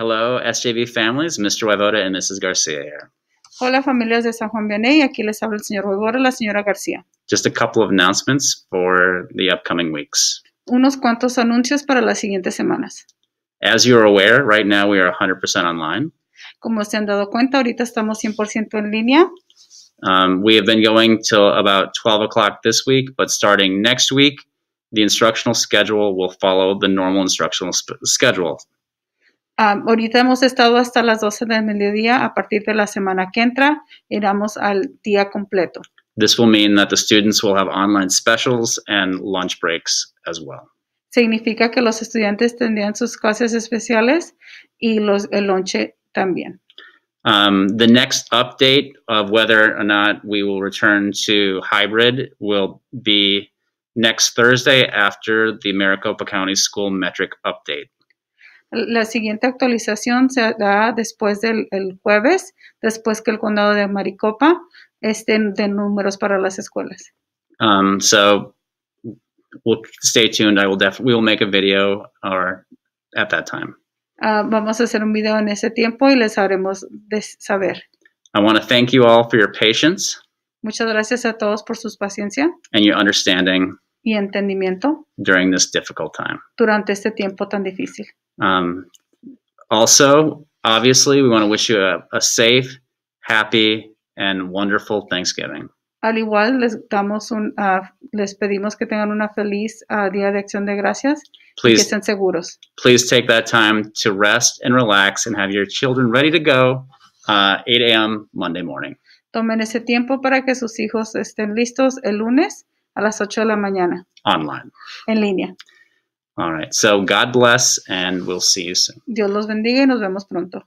Hello, SJV families. Mr. Weivoda and Mrs. Garcia here. Hola familias de San Juan Vianney, aquí les habla el señor y la señora García. Just a couple of announcements for the upcoming weeks. Unos cuantos anuncios para las siguientes semanas. As you are aware, right now we are 100% online. Como se han dado cuenta, ahorita estamos 100% en línea. Um, we have been going till about 12 o'clock this week, but starting next week, the instructional schedule will follow the normal instructional schedule. Um, ahorita hemos estado hasta las 12 del mediodía. A partir de la semana que entra, iremos al día completo. This will mean that the students will have online specials and lunch breaks as well. Significa que los estudiantes tendrían sus clases especiales y los, el lonche también. Um, the next update of whether or not we will return to hybrid will be next Thursday after the Maricopa County School Metric Update. La siguiente actualización se da después del el jueves, después que el condado de Maricopa esté de números para las escuelas. Um, so we'll stay tuned. I will we will make a video or at that time. Ah, vamos a hacer un video en ese tiempo y les haremos de saber. I want to thank you all for your patience Muchas gracias a todos por su paciencia and your understanding y entendimiento during this difficult time. durante este tiempo tan difícil. Um, also, obviously, we want to wish you a, a safe, happy, and wonderful Thanksgiving. Al igual les damos un, ah, les pedimos que tengan una feliz ah, día de acción de gracias y que Please, estén seguros. please take that time to rest and relax and have your children ready to go uh, 8 a.m. Monday morning. Tomen ese tiempo para que sus hijos estén listos el lunes a las 8 de la mañana online. en línea. All right. So God bless, and we'll see you soon. Dios los bendiga y nos vemos pronto.